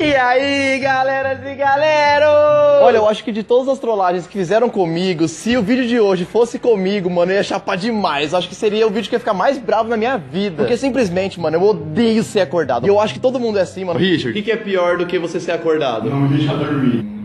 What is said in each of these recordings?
E aí, galera de galera! Olha, eu acho que de todas as trollagens que fizeram comigo, se o vídeo de hoje fosse comigo, mano, eu ia chapar demais. Eu acho que seria o vídeo que ia ficar mais bravo na minha vida. Porque simplesmente, mano, eu odeio ser acordado. E eu acho que todo mundo é assim, mano. Richard, o que, que é pior do que você ser acordado? Não me deixa dormir.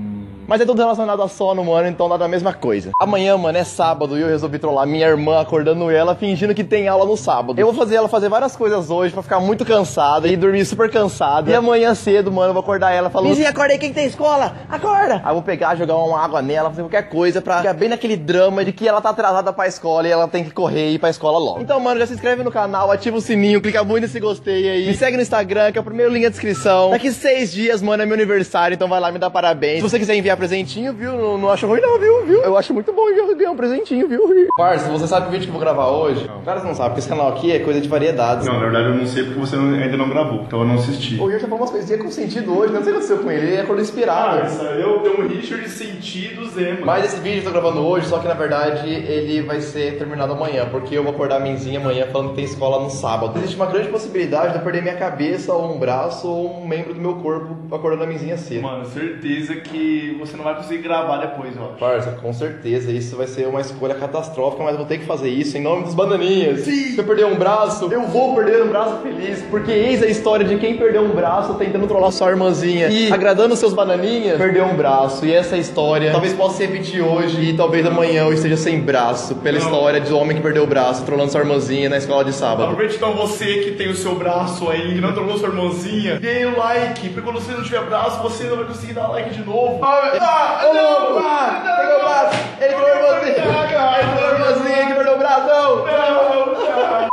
Mas é tudo relacionado a sono, mano, então dá da mesma coisa. Amanhã, mano, é sábado e eu resolvi trollar minha irmã acordando ela, fingindo que tem aula no sábado. Eu vou fazer ela fazer várias coisas hoje pra ficar muito cansada e dormir super cansada. E amanhã cedo, mano, eu vou acordar ela falando: Vizinha, acorda aí, quem tem escola? Acorda! Aí eu vou pegar, jogar uma água nela, fazer qualquer coisa pra ficar bem naquele drama de que ela tá atrasada pra escola e ela tem que correr e ir pra escola logo. Então, mano, já se inscreve no canal, ativa o sininho, clica muito nesse gostei aí. Me segue no Instagram, que é o primeiro link na descrição. Daqui seis dias, mano, é meu aniversário, então vai lá me dar parabéns. Se você quiser enviar presentinho, viu? Não, não acho ruim não, viu? viu? Eu acho muito bom ganhar um presentinho, viu? Parça, você sabe o vídeo que eu vou gravar hoje? Não. Cara, você não sabe, porque esse canal aqui é coisa de variedades. Não, na verdade eu não sei porque você não- ainda não gravou, então eu não assisti. O Yuri tá falando umas coisinhas com sentido hoje, não sei o que aconteceu com ele, ele acordou inspirado. Parça, eu tenho um Richard sentidos, é, mano. Mas esse vídeo eu tô gravando hoje, só que na verdade ele vai ser terminado amanhã, porque eu vou acordar a Minzinha amanhã falando que tem escola no sábado. Existe uma grande possibilidade de eu perder minha cabeça, ou um braço, ou um membro do meu corpo acordando a Minzinha cedo. Mano, certeza que você não vai conseguir gravar depois, ó. Parça, com certeza, isso vai ser uma escolha catastrófica, mas eu vou ter que fazer isso em nome dos bananinhas. Se eu perder um braço, eu vou perder um braço feliz, porque eis a história de quem perdeu um braço tentando trollar sua irmãzinha e agradando seus bananinhas, perdeu um braço. E essa história talvez possa se repetir hoje e talvez amanhã eu esteja sem braço, pela Não. história de um homem que perdeu o braço trolando sua irmãzinha na escola de sábado. Aproveite então você que tem o seu braço aí, que não trocou sua irmãzinha, dê o like, porque quando você não tiver braço, você não vai conseguir dar like de novo. Ah, ô louco! Ah, pegou o braço! Ele a irmãzinha! Ele trolou a irmãzinha que perdeu o braço! Não!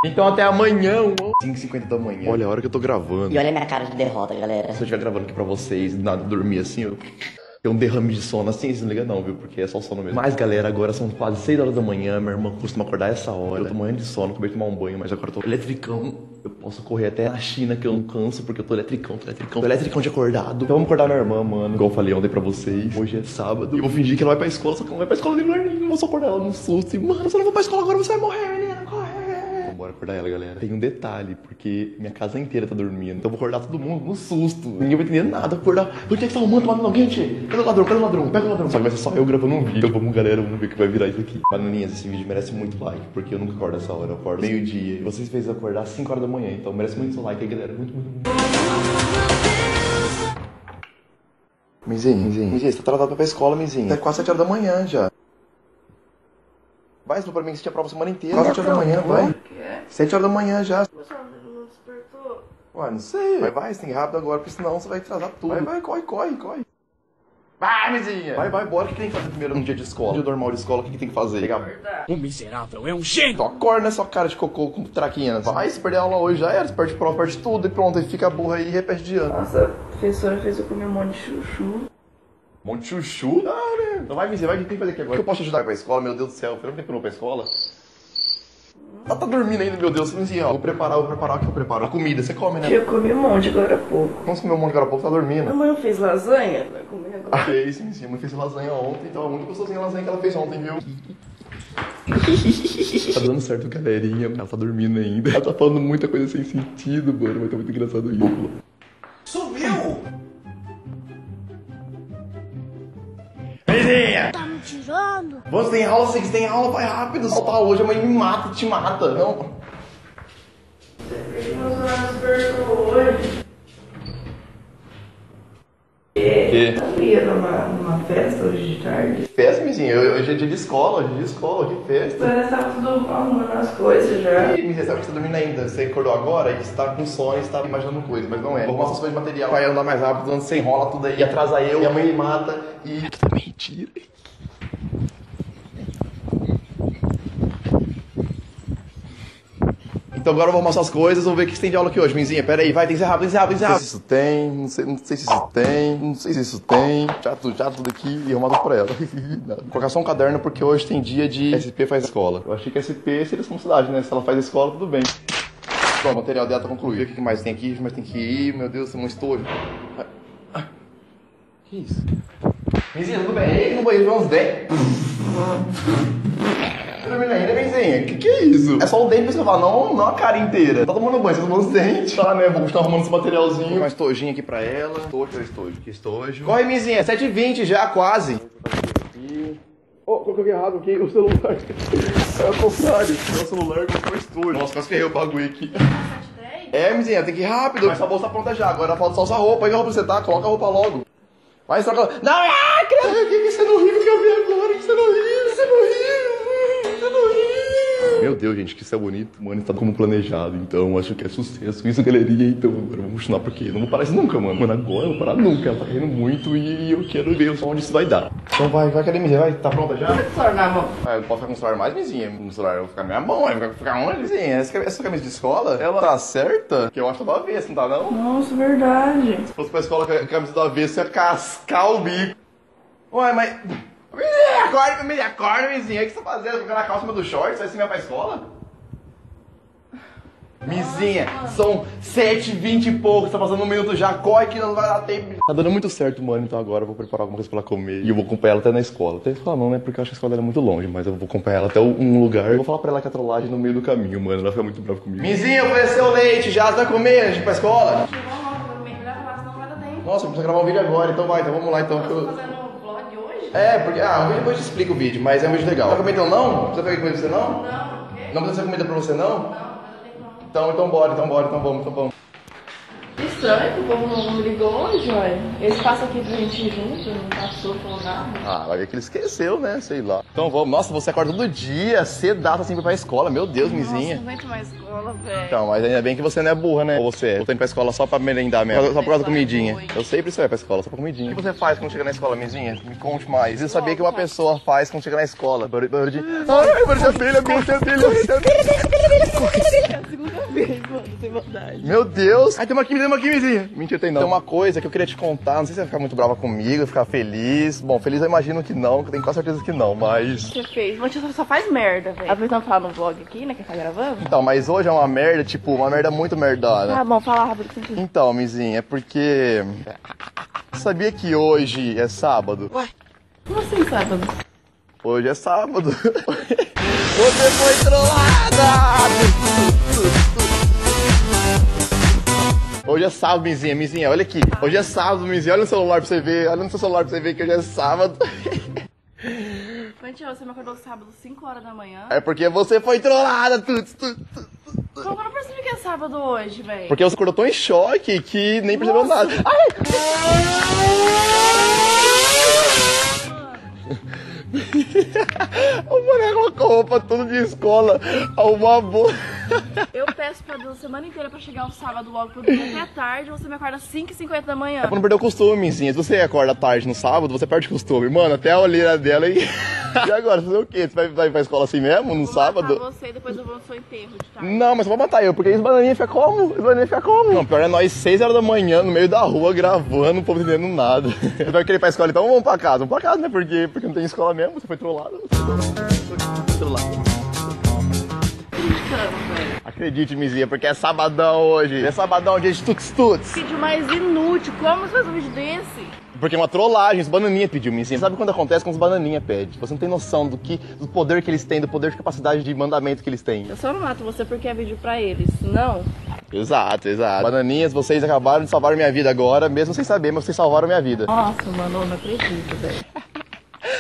Então até amanhã, 5h50 da manhã. Olha a hora que eu tô gravando. E olha a minha cara de derrota, galera. Se eu estiver gravando aqui pra vocês, nada dormir assim, eu tenho um derrame de sono assim, você não liga não, viu? Porque é só sono mesmo. Mas galera, agora são quase 6 horas da manhã, minha irmã costuma acordar essa hora. Eu tô morrendo de sono, acabei de tomar um banho, mas agora eu tô eletricão. Eu posso correr até na China que eu não canso, porque eu tô eletricão, tô eletricão. Tô eletricão de acordado. Então vamos acordar minha irmã, mano. Igual eu falei ontem pra vocês. Hoje é sábado. Eu vou fingir que ela vai pra escola, só que ela não vai pra escola de lugar nenhum. Eu vou só acordar ela num susto. E, mano, se eu não vou pra escola agora, você vai morrer, menina. Acordar ela, galera. Tem um detalhe, porque minha casa inteira tá dormindo. Então eu vou acordar todo mundo no susto. Ninguém vai entender nada. Vou acordar. Por que que tá arrumando? Matando alguém, tchê? Cadê o ladrão? Cadê o ladrão? Pega o ladrão. Só que vai ser só eu gravando um vídeo. Então vamos, galera, vamos ver o que vai virar isso aqui. Bananinhas, esse vídeo merece muito like, porque eu nunca acordo essa hora. Eu acordo meio-dia. E vocês fez acordar às 5 horas da manhã. Então merece muito seu like aí, galera. Muito, muito, muito. Mizinho, Mizinho. Mizinho, você tá atrasado pra ir pra escola, Mizinho. Tá quase 7 horas da manhã já. Vai, explica pra mim que você tinha prova semana inteira. Quase 7 horas da manhã, vai. 7 horas da manhã já. Ué, não sei. Vai, vai, você tem que ir rápido agora, porque senão você vai atrasar tudo. Vai, vai, corre, corre, corre. Vai, Mizinha. Vai, vai, bora. O que tem que fazer primeiro num dia de escola? Dia normal de escola, o que, que tem que fazer? Pegar... O miserável é um gênio! Então acorda nessa cara de cocô com traquinhas. Vai, se perder a aula hoje já era, se perde prova, perde tudo e pronto. Aí fica burra aí e repete de ano. Nossa, a professora fez eu comer um monte de chuchu. Monte chuchu? Ah, Então vai, vai, o que tem que fazer aqui agora? O que eu posso ajudar pra escola? Meu Deus do céu, faz um tempo que eu não pra escola. Ela tá dormindo ainda, meu Deus. Mizinha, ó, vou preparar, vou preparar o que eu preparo. A comida, você come, né? Eu comi um monte agora há pouco. Vamos comer um monte de cara pouco, tá dormindo. A mãe fez lasanha, vai comer agora. Fez, sim, sim. A mãe fez lasanha ontem, então é muito gostosinha a lasanha que ela fez ontem, viu? tá dando certo, galerinha. Ela tá dormindo ainda. Ela tá falando muita coisa sem sentido, mano. Vai tá muito engraçado isso. Tá me tirando? Você tem aula, você tem aula, vai rápido. Soltar hoje, a mãe me mata, te mata. Não. Meus horários perdoou hoje. Que? Eu ia numa, numa festa hoje de tarde. Mizinha. Hoje é dia de escola, hoje é dia de escola, que festa. Mas tava tudo arrumando as coisas já. E você sabe que você tá dormindo ainda. Você acordou agora e você tá com sono e você tá imaginando coisas, mas não é. Vou arrumar essas coisas de material. Vai andar mais rápido, onde você enrola tudo aí, e atrasa eu, e a mãe me mata. E é tudo mentira. Então agora eu vou mostrar as coisas, vamos ver o que tem de aula aqui hoje, Minzinha. Pera aí, vai, tem que ser rápido, tem que ser rápido, tem que ser rápido. Não sei se isso tem, não sei, não sei se isso tem, não sei se isso tem. Já tudo, já tudo aqui e arrumado pra ela. Vou colocar só um caderno porque hoje tem dia de SP faz escola. Eu achei que SP seria responsabilidade, né? Se ela faz escola, tudo bem. Pronto, o material dela tá concluído. O que mais tem aqui? Mais tem que ir? Meu Deus, tem um estojo. Ah, ah. Que isso? Minzinha, tudo bem? No banheiro, uns 10. Dormindo ainda, benzinha? Que que é isso? É só o dente pra escovar, não, não a cara inteira. Tá tomando banho, você tá tomando os dentes. Tá, né? Vou continuar arrumando esse materialzinho. Mais estojinho aqui pra ela. Estojo, cadê estojo? Que estojo. Corre, mizinha, 7h20 já, quase. Oh, coloquei errado aqui, o celular. É ao contrário. Meu celular colocou estojo. Nossa, quase ferrei o bagulho aqui. É, mizinha, tem que ir rápido. Mas a bolsa tá pronta já. Agora falta só usar roupa. Aí a roupa você tá, coloca a roupa logo. Vai, troca. Não, é! Criança, por que você não riu que eu vi agora? Que você não riu? Meu Deus, gente, que isso é bonito. Mano, tá como planejado. Então, acho que é sucesso. Isso, galeria. Então, agora vamos continuar porque não vou parar isso nunca, mano. Mano, agora eu não vou parar nunca. Ela tá rindo muito e eu quero ver só onde isso vai dar. Então vai, vai, academia. Vai, tá pronta já? Celular na mão. Ah, eu posso ficar com o celular mais, mizinha? No celular eu vou ficar na minha mão, vai ficar, ficar onde, mizinha? Essa, essa camisa de escola, ela tá certa? Que eu acho que tá do avesso, não tá não? Nossa, verdade. Se fosse pra escola com a camisa do avesso, ia cascar o bico. Ué, mas... Acorda, mizinha, acorda, mizinha. O que você tá fazendo? Colocando a calça do short? Você vai pra escola? Mizinha, são 7h20 e pouco, você tá passando um minuto já, corre que não vai dar tempo. Tá dando muito certo, mano, então agora eu vou preparar alguma coisa pra ela comer. E eu vou acompanhar ela até na escola. Até escola não, né, porque eu acho que a escola dela é muito longe, mas eu vou acompanhar ela até um lugar. Eu vou falar pra ela que é trollagem no meio do caminho, mano, ela fica muito brava comigo. Mizinha, ofereceu o leite, já, você vai comer, a gente vai pra escola? Nossa, eu preciso gravar um vídeo agora, então vai, então vamos lá, então. eu- Fazendo vlog hoje? É, porque, ah, depois eu te explico o vídeo, mas é um vídeo legal. Tá comendo não? Precisa pegar comida pra você não? Não, o quê? Não precisa comida pra você não? Não, eu tenho que. Então, então bora, então bora, então vamos, então vamos. Estranho que o povo não ligou hoje, ué. Eles passam aqui pra gente ir junto, não passou por nada. Ah, vai ver que ele esqueceu, né? Sei lá. Então vamos. Nossa, você acorda todo dia, cedaço assim pra ir pra escola. Meu Deus, mizinha. Nossa, não aguento mais escola, velho. Então, mas ainda bem que você não é burra, né? Ou você é? Ou tá indo pra escola só pra merendar mesmo? Só por causa da comidinha. Eu isso você vai pra escola, só pra comidinha. O que você faz quando chega na escola, mizinha? Me conte mais. Eu sabia que uma pessoa faz quando chega na escola. Ai, barulho de abelha, barulho de abelha, barulho de abelha. É a segunda vez, mano, sem vontade. Meu Deus! Ai, tem uma aqui, tem uma aqui, mizinha. Mentira, tem não. Tem uma coisa que eu queria te contar. Não sei se você vai ficar muito brava comigo, ficar feliz. Bom, feliz eu imagino que não, que eu tenho quase certeza que não, mas... Você fez? Mas você só faz merda, velho. Aproveitando pra falar no vlog aqui, né, que tá gravando. Então, mas hoje é uma merda, tipo, uma merda muito merdona. Tá bom, fala rápido que você fez. Então, mizinha, é porque... Sabia que hoje é sábado? Como assim, sábado? Hoje é sábado. Você foi trollada! Hoje é sábado, Mizinha. Mizinha, olha aqui. Hoje é sábado, Mizinha. Olha no celular pra você ver. Olha no seu celular pra você ver que hoje é sábado. Mentira, você me acordou sábado, 5 horas da manhã. É porque você foi trollada. Tuts. Como eu não percebi que é sábado hoje, velho? Porque você acordou tão em choque que nem percebeu Nossa. nada. Ai! O boneco colocou roupa toda de escola. Uma boa. Eu peço pra Deus a semana inteira pra chegar um sábado logo eu dormir até tarde, você me acorda às 5h50 da manhã. Pra não perder o costume, Mizinha. Se você acorda tarde no sábado, você perde o costume. Mano, até a olheira dela e. E agora, fazer o quê? Você vai, vai pra escola assim mesmo, no Vou sábado? matar você e depois eu vou no seu enterro de tarde. Não, mas só pra matar eu, porque isso bananinha fica como? Isso bananinha fica como? Não, pior é nós 6 horas da manhã, no meio da rua, gravando, o povo entendendo nada. Você vai querer ir pra escola, então vamos pra casa. Vamos pra casa, né? Porque, porque não tem escola mesmo, você foi trollado. Você foi trollado. Acredite, Mizinha, porque é sabadão hoje. É sabadão, dia de tuts-tuts. Vídeo mais inútil, como você faz um vídeo desse? Porque é uma trollagem, os bananinha pediu Mizinha. Sabe quando acontece com os bananinha pede? Você não tem noção do que, do poder que eles têm, do poder de capacidade de mandamento que eles têm. Eu só não mato você porque é vídeo pra eles, não. Exato, exato. Bananinhas, vocês acabaram de salvar minha vida agora, mesmo sem saber, mas vocês salvaram minha vida. Nossa, mano, não acredito, velho.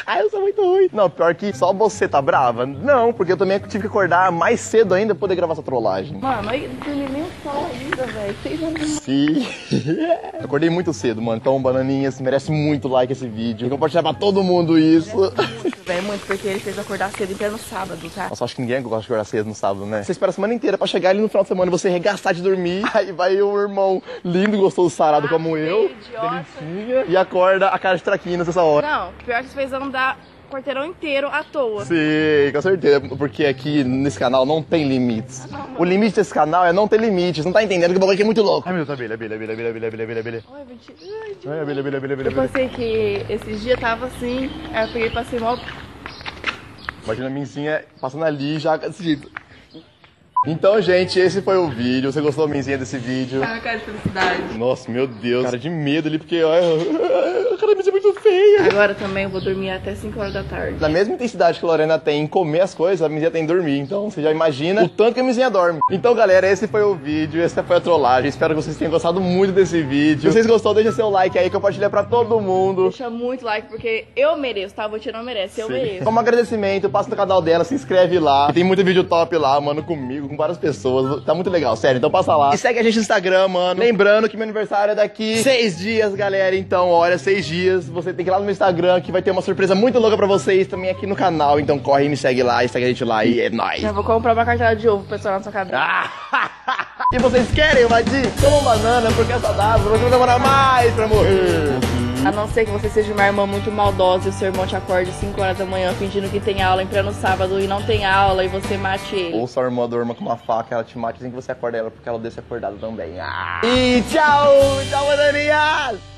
Ai, eu sou muito ruim. Não, pior que só você tá brava? Não, porque eu também tive que acordar mais cedo ainda pra poder gravar essa trollagem. Mano, eu ainda, velho. Seis anos Sim. Acordei muito cedo, mano. Então, bananinhas, merece muito like esse vídeo. Compartilhar pra todo mundo isso. muito, velho. Muito, porque ele fez acordar cedo em pleno sábado, tá? Nossa, acho que ninguém gosta de acordar cedo no sábado, né? Você espera a semana inteira pra chegar ali no final de semana e você regaçar de dormir. Aí vai o irmão lindo, gostoso, sarado como eu. idiota. Delicinha. E acorda a cara de traquinas nessa hora. Não, pior que você fez andar quarteirão inteiro à toa. Sim, com certeza, porque aqui nesse canal não tem limites. O limite desse canal é não ter limites, não tá entendendo que o bagulho aqui é muito louco. Ai meu, tá abelha, abelha, abelha, abelha, abelha, abelha, abelha. Ai, mentira. Ai, abelha, abelha, abelha, abelha. Eu pensei que esses dias tava assim, aí eu peguei passei mal. Imagina a minzinha passando ali já desse jeito. Então, gente, esse foi o vídeo. Você gostou, Minzinha, desse vídeo? Ah, cara de felicidade. Nossa, meu Deus. Cara de medo ali, porque... Olha... Cara Aramis é muito feia. Agora também eu vou dormir até 5 horas da tarde. Na mesma intensidade que a Lorena tem em comer as coisas, a Mizinha tem em dormir. Então você já imagina o tanto que a Mizinha dorme. Então, galera, esse foi o vídeo, essa foi a trollagem. Espero que vocês tenham gostado muito desse vídeo. Se vocês gostou, deixa seu like aí, compartilha pra todo mundo. Deixa muito like, porque eu mereço, tá? A Você não merece, eu mereço. Como agradecimento, passa no canal dela, se inscreve lá. Tem muito vídeo top lá, mano, comigo, com várias pessoas. Tá muito legal, sério. Então passa lá. E segue a gente no Instagram, mano. Lembrando que meu aniversário é daqui seis dias, galera. Então, olha, seis dias. Você tem que ir lá no meu Instagram, que vai ter uma surpresa muito louca pra vocês também aqui no canal. Então corre e me segue lá, e segue a gente lá. E é nóis. Já vou comprar uma cartela de ovo estourar na sua cabeça. e vocês querem, Vadir? Toma banana, porque é saudável. Você vai demorar mais pra morrer. A não ser que você seja uma irmã muito maldosa e o seu irmão te acorde 5 horas da manhã fingindo que tem aula em pleno sábado e não tem aula e você mate ele. Ou sua irmã durma com uma faca, ela te mate assim que você acorda ela, porque ela deixa acordada também. Ah. E tchau! Tchau, bananinhas!